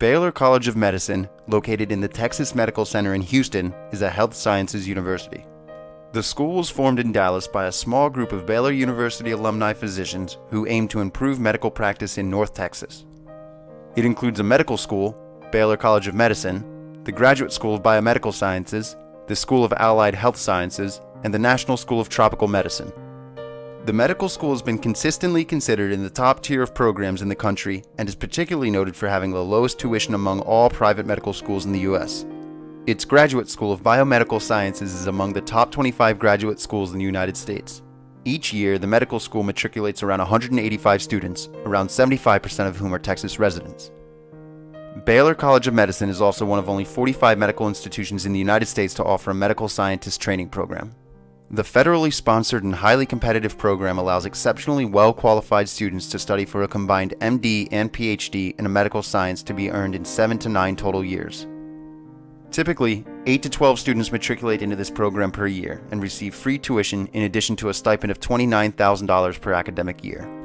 Baylor College of Medicine, located in the Texas Medical Center in Houston, is a health sciences university. The school was formed in Dallas by a small group of Baylor University alumni physicians who aim to improve medical practice in North Texas. It includes a medical school, Baylor College of Medicine, the Graduate School of Biomedical Sciences, the School of Allied Health Sciences, and the National School of Tropical Medicine. The medical school has been consistently considered in the top tier of programs in the country and is particularly noted for having the lowest tuition among all private medical schools in the U.S. Its Graduate School of Biomedical Sciences is among the top 25 graduate schools in the United States. Each year, the medical school matriculates around 185 students, around 75% of whom are Texas residents. Baylor College of Medicine is also one of only 45 medical institutions in the United States to offer a medical scientist training program. The federally sponsored and highly competitive program allows exceptionally well qualified students to study for a combined MD and PhD in a medical science to be earned in 7 to 9 total years. Typically, 8 to 12 students matriculate into this program per year and receive free tuition in addition to a stipend of $29,000 per academic year.